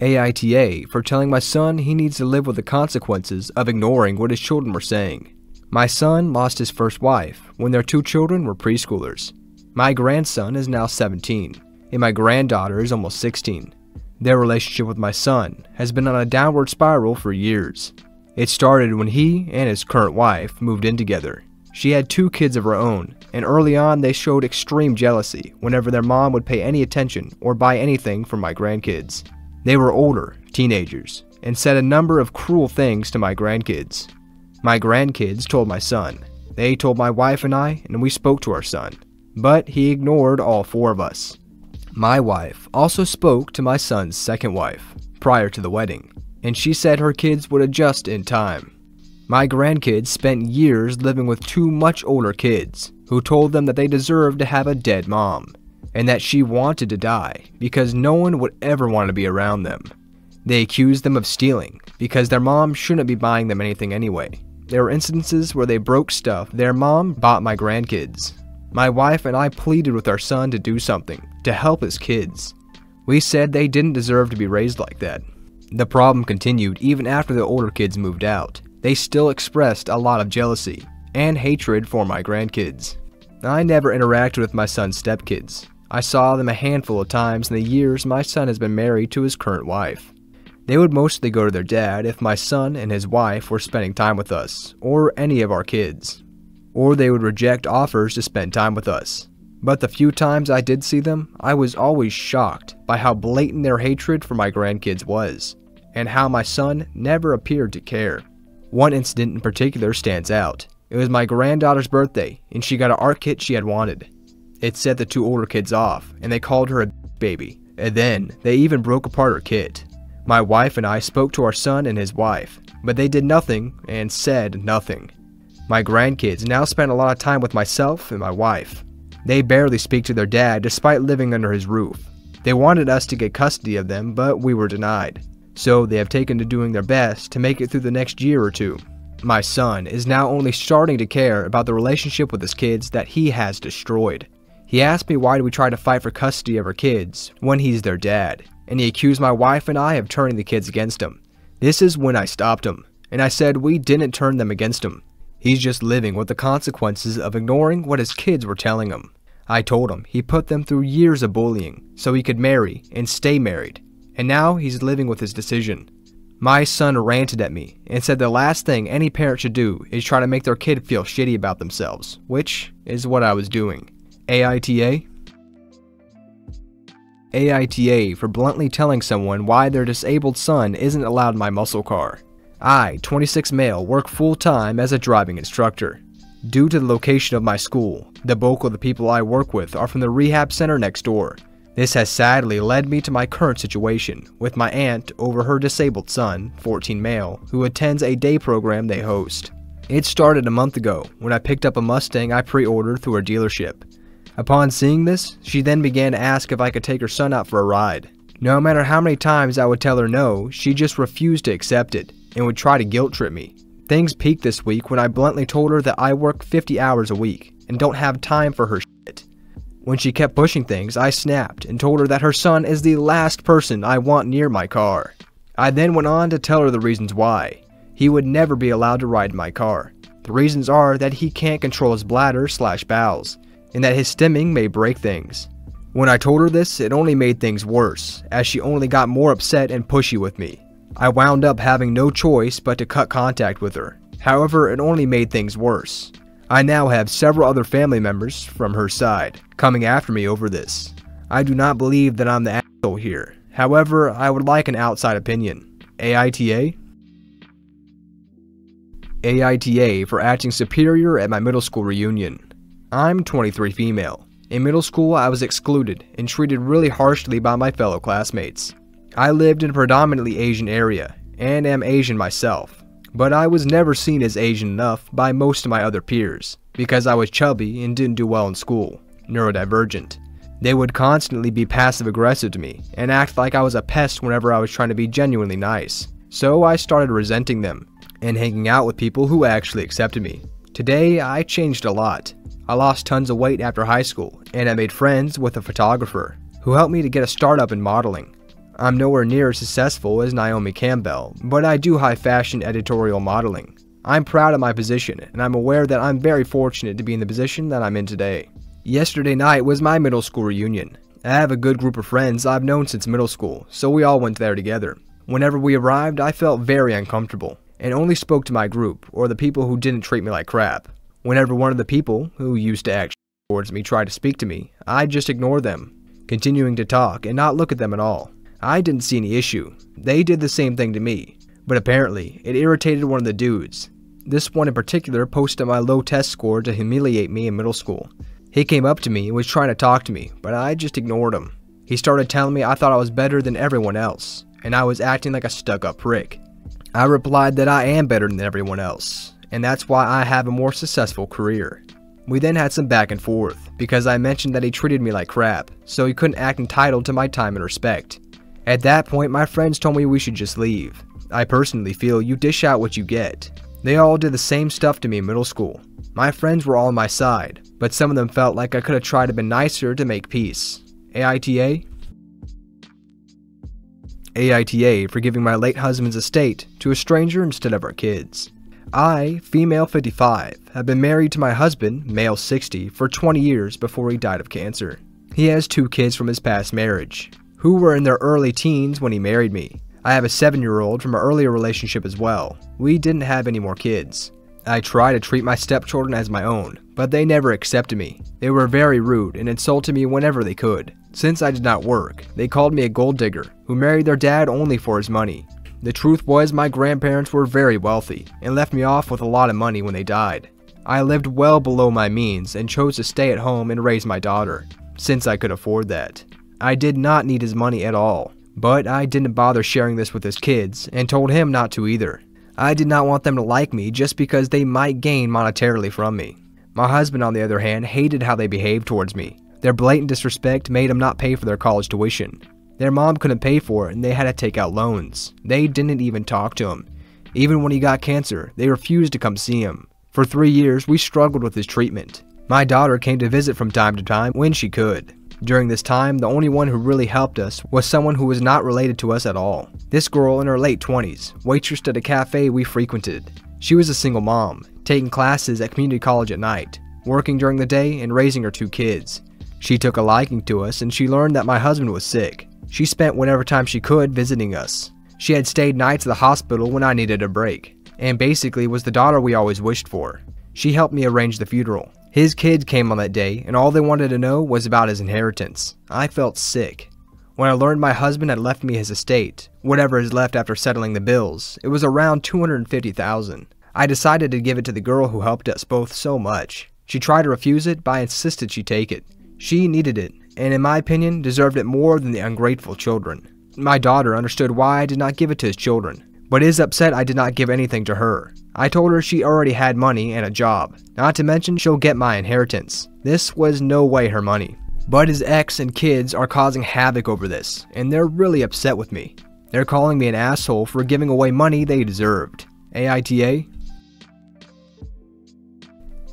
AITA for telling my son he needs to live with the consequences of ignoring what his children were saying. My son lost his first wife when their two children were preschoolers. My grandson is now 17, and my granddaughter is almost 16. Their relationship with my son has been on a downward spiral for years. It started when he and his current wife moved in together. She had two kids of her own, and early on they showed extreme jealousy whenever their mom would pay any attention or buy anything for my grandkids. They were older, teenagers, and said a number of cruel things to my grandkids. My grandkids told my son. They told my wife and I, and we spoke to our son. But he ignored all four of us. My wife also spoke to my son's second wife prior to the wedding, and she said her kids would adjust in time. My grandkids spent years living with two much older kids who told them that they deserved to have a dead mom and that she wanted to die because no one would ever want to be around them. They accused them of stealing because their mom shouldn't be buying them anything anyway. There were instances where they broke stuff their mom bought my grandkids. My wife and I pleaded with our son to do something, to help his kids. We said they didn't deserve to be raised like that. The problem continued even after the older kids moved out. They still expressed a lot of jealousy and hatred for my grandkids. I never interacted with my son's stepkids. I saw them a handful of times in the years my son has been married to his current wife. They would mostly go to their dad if my son and his wife were spending time with us, or any of our kids. Or they would reject offers to spend time with us. But the few times I did see them, I was always shocked by how blatant their hatred for my grandkids was, and how my son never appeared to care. One incident in particular stands out. It was my granddaughter's birthday, and she got an art kit she had wanted. It set the two older kids off, and they called her a baby. And then, they even broke apart her kit. My wife and I spoke to our son and his wife, but they did nothing and said nothing. My grandkids now spend a lot of time with myself and my wife. They barely speak to their dad despite living under his roof. They wanted us to get custody of them, but we were denied. So they have taken to doing their best to make it through the next year or two. My son is now only starting to care about the relationship with his kids that he has destroyed. He asked me why do we try to fight for custody of our kids when he's their dad, and he accused my wife and I of turning the kids against him. This is when I stopped him, and I said we didn't turn them against him. He's just living with the consequences of ignoring what his kids were telling him. I told him he put them through years of bullying so he could marry and stay married, and now he's living with his decision. My son ranted at me and said the last thing any parent should do is try to make their kid feel shitty about themselves, which is what I was doing. AITA? AITA for bluntly telling someone why their disabled son isn't allowed my muscle car. I, 26 male, work full time as a driving instructor. Due to the location of my school, the bulk of the people I work with are from the rehab center next door. This has sadly led me to my current situation, with my aunt over her disabled son, 14 male, who attends a day program they host. It started a month ago when I picked up a Mustang I pre ordered through a dealership. Upon seeing this, she then began to ask if I could take her son out for a ride. No matter how many times I would tell her no, she just refused to accept it and would try to guilt trip me. Things peaked this week when I bluntly told her that I work 50 hours a week and don't have time for her shit. When she kept pushing things, I snapped and told her that her son is the last person I want near my car. I then went on to tell her the reasons why. He would never be allowed to ride my car. The reasons are that he can't control his bladder slash bowels, and that his stimming may break things. When I told her this, it only made things worse, as she only got more upset and pushy with me. I wound up having no choice but to cut contact with her. However, it only made things worse. I now have several other family members from her side coming after me over this. I do not believe that I'm the asshole here. However, I would like an outside opinion. AITA? AITA for acting superior at my middle school reunion. I'm 23 female. In middle school, I was excluded and treated really harshly by my fellow classmates. I lived in a predominantly Asian area and am Asian myself, but I was never seen as Asian enough by most of my other peers because I was chubby and didn't do well in school, neurodivergent. They would constantly be passive aggressive to me and act like I was a pest whenever I was trying to be genuinely nice. So I started resenting them and hanging out with people who actually accepted me. Today, I changed a lot. I lost tons of weight after high school, and I made friends with a photographer who helped me to get a startup in modeling. I'm nowhere near as successful as Naomi Campbell, but I do high fashion editorial modeling. I'm proud of my position, and I'm aware that I'm very fortunate to be in the position that I'm in today. Yesterday night was my middle school reunion. I have a good group of friends I've known since middle school, so we all went there together. Whenever we arrived, I felt very uncomfortable, and only spoke to my group, or the people who didn't treat me like crap. Whenever one of the people, who used to act towards me, tried to speak to me, I'd just ignore them, continuing to talk and not look at them at all. I didn't see any issue. They did the same thing to me, but apparently it irritated one of the dudes. This one in particular posted my low test score to humiliate me in middle school. He came up to me and was trying to talk to me, but I just ignored him. He started telling me I thought I was better than everyone else, and I was acting like a stuck up prick. I replied that I am better than everyone else, and that's why I have a more successful career. We then had some back and forth, because I mentioned that he treated me like crap, so he couldn't act entitled to my time and respect. At that point, my friends told me we should just leave. I personally feel you dish out what you get. They all did the same stuff to me in middle school. My friends were all on my side, but some of them felt like I could have tried to be nicer to make peace. AITA? AITA for giving my late husband's estate to a stranger instead of our kids. I, female 55, have been married to my husband, male 60, for 20 years before he died of cancer. He has two kids from his past marriage, who were in their early teens when he married me. I have a 7 year old from an earlier relationship as well. We didn't have any more kids. I try to treat my stepchildren as my own, but they never accepted me. They were very rude and insulted me whenever they could. Since I did not work, they called me a gold digger who married their dad only for his money. The truth was, my grandparents were very wealthy and left me off with a lot of money when they died. I lived well below my means and chose to stay at home and raise my daughter, since I could afford that. I did not need his money at all, but I didn't bother sharing this with his kids and told him not to either. I did not want them to like me just because they might gain monetarily from me. My husband, on the other hand, hated how they behaved towards me. Their blatant disrespect made him not pay for their college tuition, their mom couldn't pay for it and they had to take out loans. They didn't even talk to him. Even when he got cancer, they refused to come see him. For three years, we struggled with his treatment. My daughter came to visit from time to time when she could. During this time, the only one who really helped us was someone who was not related to us at all. This girl in her late 20s, waitressed at a cafe we frequented. She was a single mom, taking classes at community college at night, working during the day and raising her two kids. She took a liking to us and she learned that my husband was sick. She spent whatever time she could visiting us. She had stayed nights at the hospital when I needed a break, and basically was the daughter we always wished for. She helped me arrange the funeral. His kids came on that day, and all they wanted to know was about his inheritance. I felt sick. When I learned my husband had left me his estate, whatever is left after settling the bills, it was around 250,000. I decided to give it to the girl who helped us both so much. She tried to refuse it, but I insisted she take it. She needed it, and in my opinion, deserved it more than the ungrateful children. My daughter understood why I did not give it to his children, but is upset I did not give anything to her. I told her she already had money and a job, not to mention she'll get my inheritance. This was no way her money. But his ex and kids are causing havoc over this, and they're really upset with me. They're calling me an asshole for giving away money they deserved. AITA?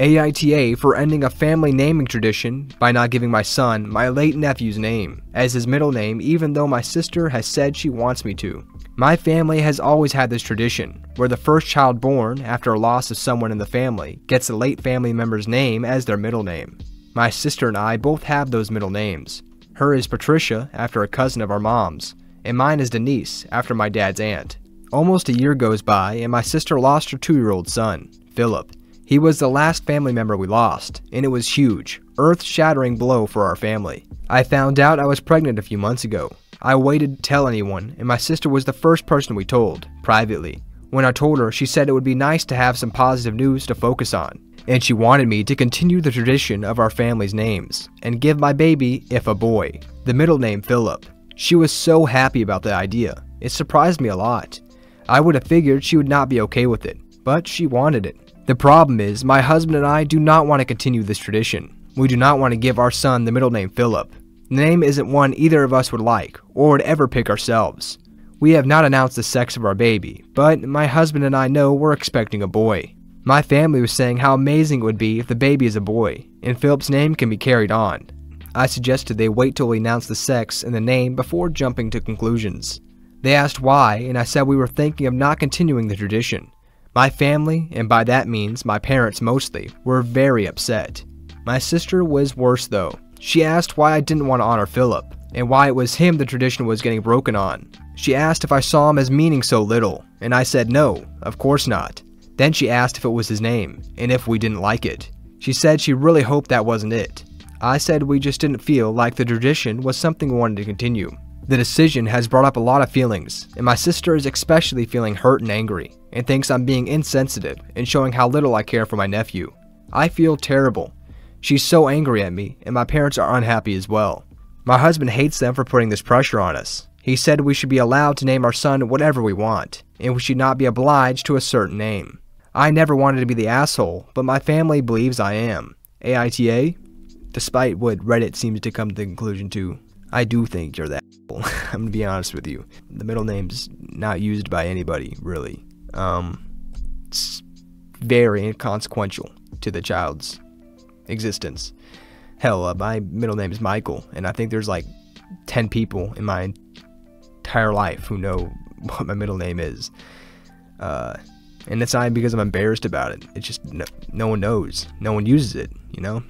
AITA for ending a family naming tradition by not giving my son my late nephew's name as his middle name even though my sister has said she wants me to. My family has always had this tradition, where the first child born after a loss of someone in the family gets the late family member's name as their middle name. My sister and I both have those middle names. Her is Patricia after a cousin of our mom's, and mine is Denise after my dad's aunt. Almost a year goes by and my sister lost her two-year-old son, Philip, he was the last family member we lost, and it was huge, earth-shattering blow for our family. I found out I was pregnant a few months ago. I waited to tell anyone, and my sister was the first person we told, privately. When I told her, she said it would be nice to have some positive news to focus on, and she wanted me to continue the tradition of our family's names, and give my baby, if a boy, the middle name Philip. She was so happy about the idea. It surprised me a lot. I would have figured she would not be okay with it, but she wanted it. The problem is, my husband and I do not want to continue this tradition. We do not want to give our son the middle name Philip. The name isn't one either of us would like, or would ever pick ourselves. We have not announced the sex of our baby, but my husband and I know we're expecting a boy. My family was saying how amazing it would be if the baby is a boy, and Philip's name can be carried on. I suggested they wait till we announce the sex and the name before jumping to conclusions. They asked why, and I said we were thinking of not continuing the tradition. My family, and by that means my parents mostly, were very upset. My sister was worse though. She asked why I didn't want to honor Philip, and why it was him the tradition was getting broken on. She asked if I saw him as meaning so little, and I said no, of course not. Then she asked if it was his name, and if we didn't like it. She said she really hoped that wasn't it. I said we just didn't feel like the tradition was something we wanted to continue. The decision has brought up a lot of feelings, and my sister is especially feeling hurt and angry, and thinks I'm being insensitive and showing how little I care for my nephew. I feel terrible. She's so angry at me, and my parents are unhappy as well. My husband hates them for putting this pressure on us. He said we should be allowed to name our son whatever we want, and we should not be obliged to a certain name. I never wanted to be the asshole, but my family believes I am. AITA? Despite what Reddit seems to come to the conclusion to, I do think you're that. I'm gonna be honest with you. The middle name's not used by anybody, really. Um, it's very inconsequential to the child's existence. Hell, uh, my middle name is Michael, and I think there's like 10 people in my entire life who know what my middle name is. Uh, and it's not because I'm embarrassed about it. It's just no, no one knows. No one uses it, you know?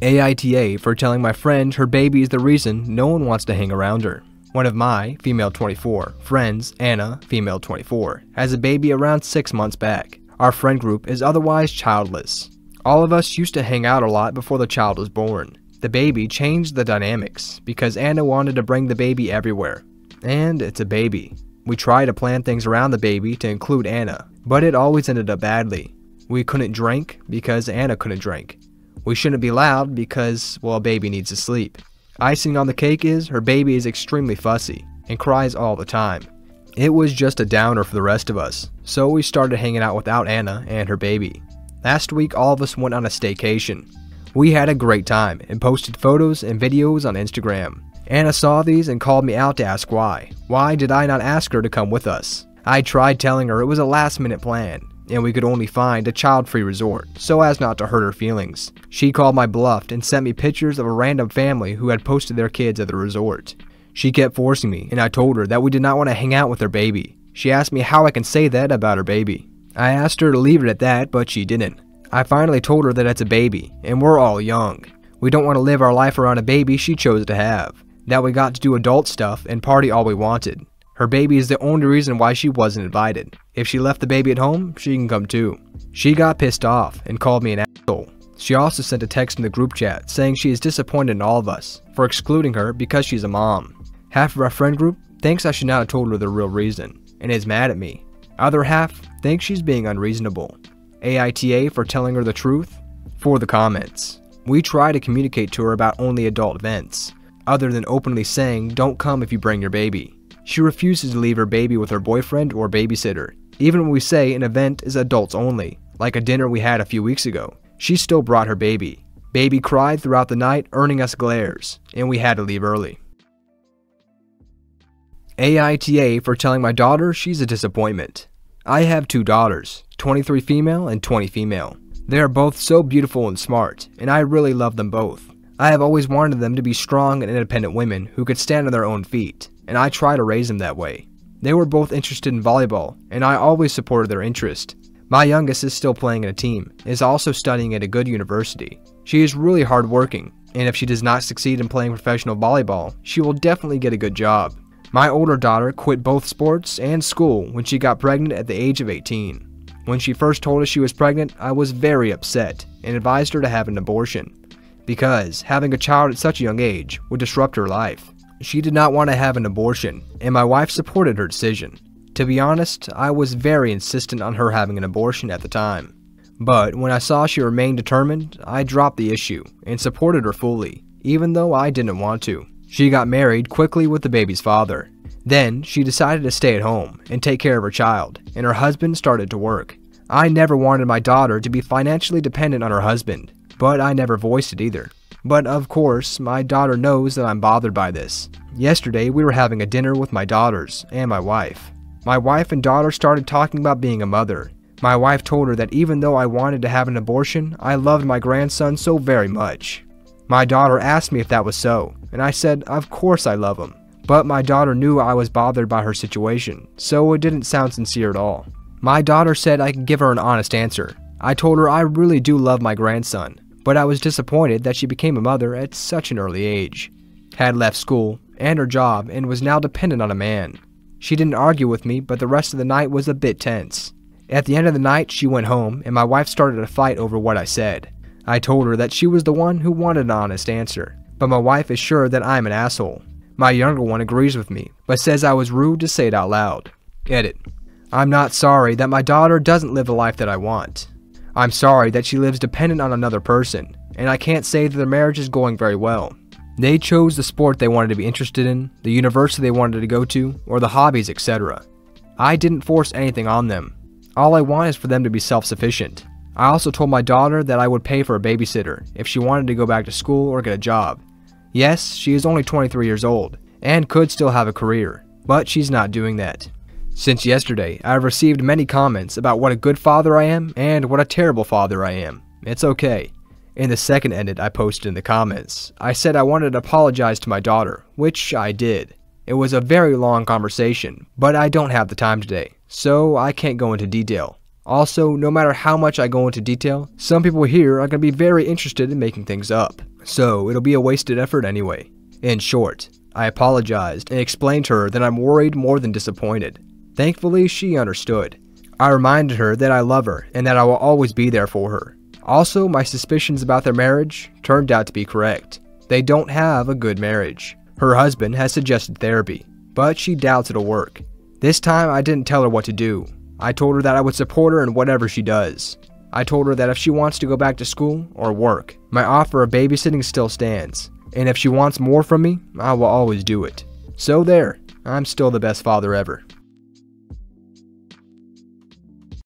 AITA for telling my friend her baby is the reason no one wants to hang around her. One of my, female 24, friends, Anna, female 24, has a baby around 6 months back. Our friend group is otherwise childless. All of us used to hang out a lot before the child was born. The baby changed the dynamics because Anna wanted to bring the baby everywhere. And it's a baby. We tried to plan things around the baby to include Anna, but it always ended up badly. We couldn't drink because Anna couldn't drink. We shouldn't be loud because, well, a baby needs to sleep. Icing on the cake is her baby is extremely fussy and cries all the time. It was just a downer for the rest of us, so we started hanging out without Anna and her baby. Last week, all of us went on a staycation. We had a great time and posted photos and videos on Instagram. Anna saw these and called me out to ask why. Why did I not ask her to come with us? I tried telling her it was a last minute plan, and we could only find a child free resort, so as not to hurt her feelings. She called my bluff and sent me pictures of a random family who had posted their kids at the resort. She kept forcing me, and I told her that we did not want to hang out with her baby. She asked me how I can say that about her baby. I asked her to leave it at that, but she didn't. I finally told her that it's a baby, and we're all young. We don't want to live our life around a baby she chose to have. That we got to do adult stuff and party all we wanted. Her baby is the only reason why she wasn't invited. If she left the baby at home, she can come too. She got pissed off and called me an asshole. She also sent a text in the group chat saying she is disappointed in all of us for excluding her because she's a mom. Half of our friend group thinks I should not have told her the real reason and is mad at me. Other half thinks she's being unreasonable. AITA for telling her the truth? For the comments. We try to communicate to her about only adult events, other than openly saying don't come if you bring your baby. She refuses to leave her baby with her boyfriend or babysitter, even when we say an event is adults only, like a dinner we had a few weeks ago. She still brought her baby. Baby cried throughout the night, earning us glares, and we had to leave early. AITA for telling my daughter she's a disappointment. I have two daughters, 23 female and 20 female. They are both so beautiful and smart, and I really love them both. I have always wanted them to be strong and independent women who could stand on their own feet and I try to raise them that way. They were both interested in volleyball, and I always supported their interest. My youngest is still playing in a team, is also studying at a good university. She is really hardworking, and if she does not succeed in playing professional volleyball, she will definitely get a good job. My older daughter quit both sports and school when she got pregnant at the age of 18. When she first told us she was pregnant, I was very upset and advised her to have an abortion, because having a child at such a young age would disrupt her life. She did not want to have an abortion, and my wife supported her decision. To be honest, I was very insistent on her having an abortion at the time. But when I saw she remained determined, I dropped the issue and supported her fully, even though I didn't want to. She got married quickly with the baby's father. Then, she decided to stay at home and take care of her child, and her husband started to work. I never wanted my daughter to be financially dependent on her husband, but I never voiced it either. But of course, my daughter knows that I'm bothered by this. Yesterday, we were having a dinner with my daughters and my wife. My wife and daughter started talking about being a mother. My wife told her that even though I wanted to have an abortion, I loved my grandson so very much. My daughter asked me if that was so, and I said, Of course I love him. But my daughter knew I was bothered by her situation, so it didn't sound sincere at all. My daughter said I could give her an honest answer. I told her I really do love my grandson, but I was disappointed that she became a mother at such an early age. Had left school and her job and was now dependent on a man. She didn't argue with me, but the rest of the night was a bit tense. At the end of the night, she went home, and my wife started a fight over what I said. I told her that she was the one who wanted an honest answer, but my wife is sure that I'm an asshole. My younger one agrees with me, but says I was rude to say it out loud. Edit. I'm not sorry that my daughter doesn't live the life that I want. I'm sorry that she lives dependent on another person, and I can't say that their marriage is going very well. They chose the sport they wanted to be interested in, the university they wanted to go to, or the hobbies, etc. I didn't force anything on them. All I want is for them to be self sufficient. I also told my daughter that I would pay for a babysitter if she wanted to go back to school or get a job. Yes, she is only 23 years old and could still have a career, but she's not doing that. Since yesterday, I have received many comments about what a good father I am and what a terrible father I am. It's okay. In the second edit I posted in the comments, I said I wanted to apologize to my daughter, which I did. It was a very long conversation, but I don't have the time today, so I can't go into detail. Also, no matter how much I go into detail, some people here are going to be very interested in making things up, so it'll be a wasted effort anyway. In short, I apologized and explained to her that I'm worried more than disappointed. Thankfully, she understood. I reminded her that I love her and that I will always be there for her. Also, my suspicions about their marriage turned out to be correct. They don't have a good marriage. Her husband has suggested therapy, but she doubts it'll work. This time, I didn't tell her what to do. I told her that I would support her in whatever she does. I told her that if she wants to go back to school or work, my offer of babysitting still stands, and if she wants more from me, I will always do it. So there, I'm still the best father ever.